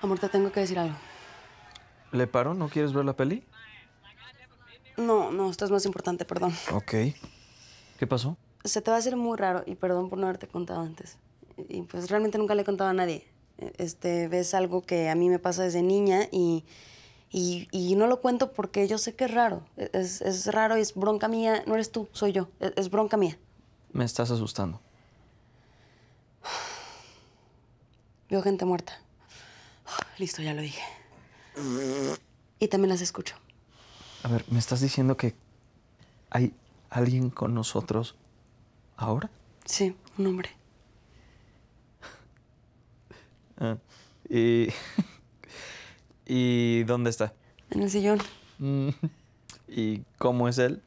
Amor, te tengo que decir algo. ¿Le paro? ¿No quieres ver la peli? No, no, esto es más importante, perdón. Ok. ¿Qué pasó? Se te va a hacer muy raro y perdón por no haberte contado antes. Y pues realmente nunca le he contado a nadie. Este, ves algo que a mí me pasa desde niña y, y, y no lo cuento porque yo sé que es raro. Es, es raro y es bronca mía. No eres tú, soy yo. Es, es bronca mía. Me estás asustando. Veo gente muerta. Listo, ya lo dije. Y también las escucho. A ver, ¿me estás diciendo que hay alguien con nosotros ahora? Sí, un hombre. Ah, ¿Y, ¿Y dónde está? En el sillón. Mm, ¿Y cómo es él?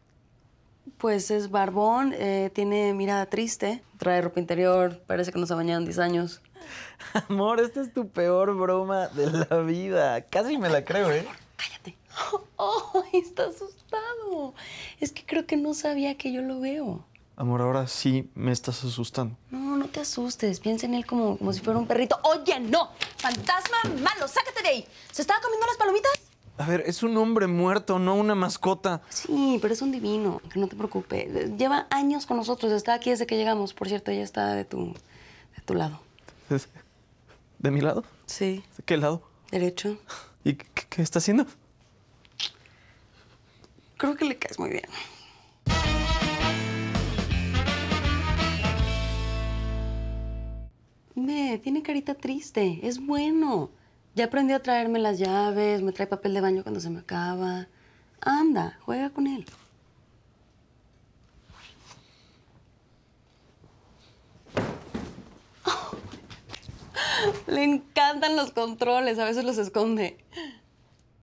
Pues es barbón, eh, tiene mirada triste, trae ropa interior, parece que no se ha bañado en 10 años. Amor, esta es tu peor broma de la vida. Casi me la creo, ¿eh? Cállate. ¡Oh, está asustado! Es que creo que no sabía que yo lo veo. Amor, ahora sí me estás asustando. No, no te asustes. Piensa en él como, como si fuera un perrito. ¡Oye, no! ¡Fantasma malo! ¡Sácate de ahí! ¿Se estaba comiendo las palomitas? A ver, es un hombre muerto, no una mascota. Sí, pero es un divino. Que no te preocupes. Lleva años con nosotros. Está aquí desde que llegamos. Por cierto, ella está de tu, de tu lado. ¿De mi lado? Sí. ¿De qué lado? Derecho. ¿Y qué, qué está haciendo? Creo que le caes muy bien. Ve, tiene carita triste. Es bueno. Ya aprendió a traerme las llaves, me trae papel de baño cuando se me acaba. Anda, juega con él. Le encantan los controles, a veces los esconde.